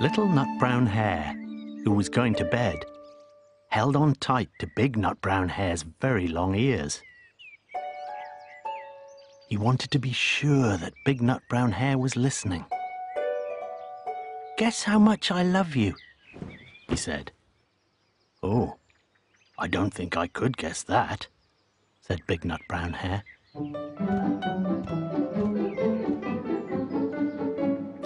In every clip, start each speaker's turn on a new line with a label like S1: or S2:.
S1: Little Nut Brown Hare, who was going to bed, held on tight to Big Nut Brown Hare's very long ears. He wanted to be sure that Big Nut Brown Hare was listening. Guess how much I love you, he said. Oh, I don't think I could guess that, said Big Nut Brown Hare.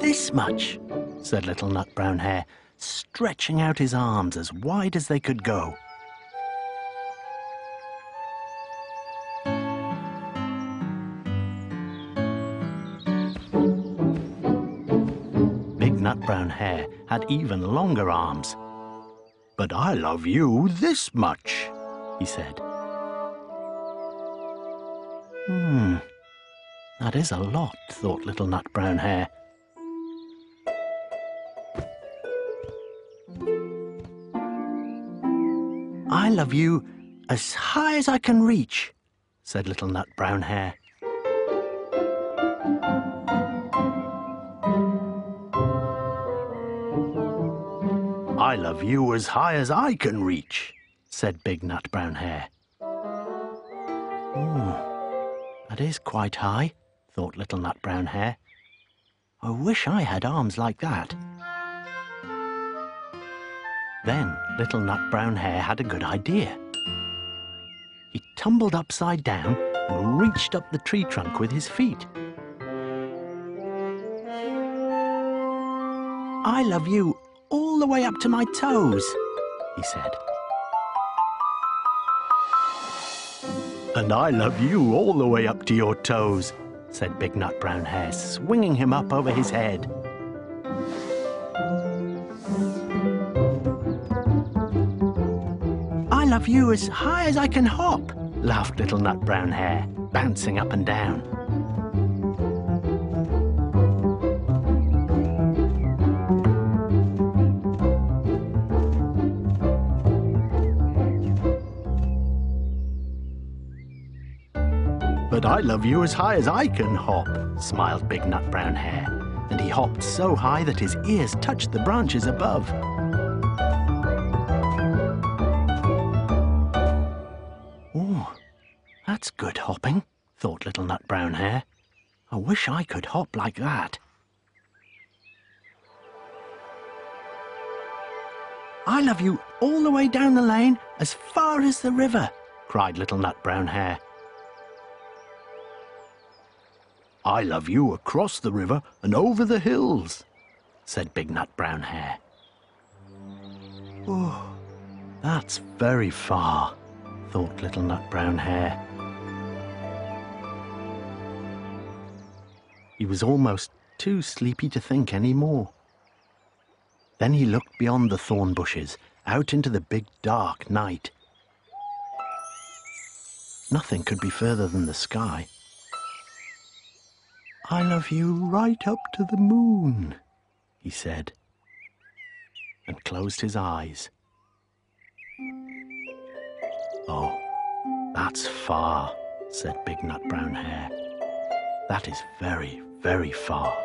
S1: This much, said Little Nut Brown Hare, stretching out his arms as wide as they could go. Big Nut Brown Hare had even longer arms. But I love you this much, he said. Hmm, that is a lot, thought Little Nut Brown Hare. I love you as high as I can reach, said Little Nut Brown Hare. I love you as high as I can reach, said Big Nut Brown Hare. Hmm, that is quite high, thought Little Nut Brown Hare. I wish I had arms like that. Then Little Nut Brown Hare had a good idea. He tumbled upside down and reached up the tree trunk with his feet. I love you all the way up to my toes, he said. And I love you all the way up to your toes, said Big Nut Brown Hare, swinging him up over his head. I love you as high as I can hop, laughed Little Nut Brown Hare, bouncing up and down. But I love you as high as I can hop, smiled Big Nut Brown Hare, and he hopped so high that his ears touched the branches above. Good hopping, thought Little Nut Brown Hare. I wish I could hop like that. I love you all the way down the lane, as far as the river, cried Little Nut Brown Hare. I love you across the river and over the hills, said Big Nut Brown Hare. Oh, that's very far, thought Little Nut Brown Hare. He was almost too sleepy to think any more. Then he looked beyond the thorn bushes, out into the big dark night. Nothing could be further than the sky. I love you right up to the moon, he said, and closed his eyes. Oh, that's far, said Big Nut Brown Hare. That is very, very far.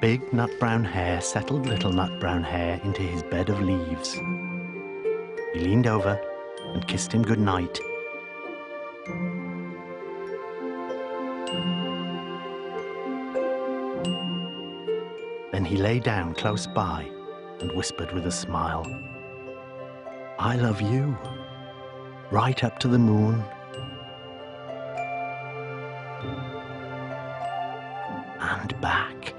S1: Big Nut Brown Hare settled Little Nut Brown Hare into his bed of leaves. He leaned over and kissed him good night. Then he lay down close by and whispered with a smile, I love you, right up to the moon. And back.